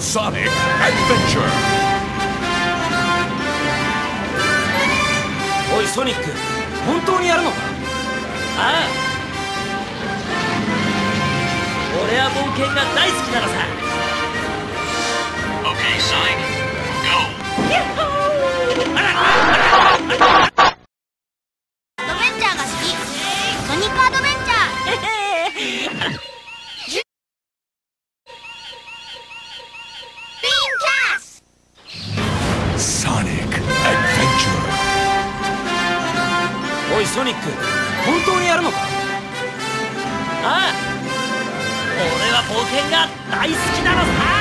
Sonic Adventure. おいソニック本当にやるのか？ああ。俺は冒険が大好きなのさ。おいソニック本当にやるのか？ああ俺は冒険が大好きなのさ！